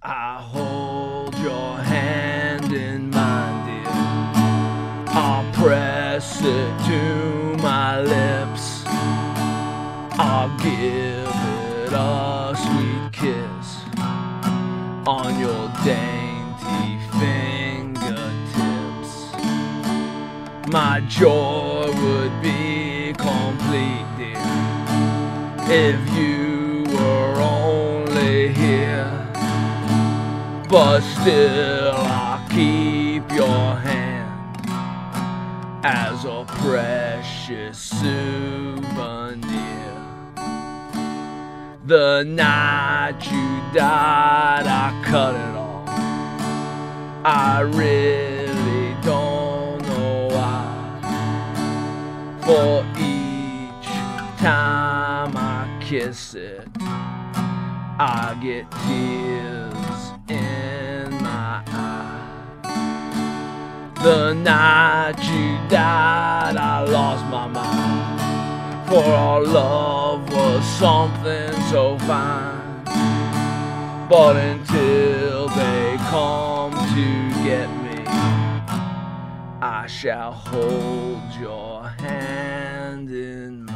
I hold your hand in mine, dear. I'll press it to my lips. I'll give it a sweet kiss on your dainty fingertips. My joy would be complete, dear, if you were only here. But still, I'll keep your hand as a precious souvenir. The night you died, I cut it off. I really don't know why. For each time I kiss it, I get tears The night you died, I lost my mind. For our love was something so fine. But until they come to get me, I shall hold your hand in mine.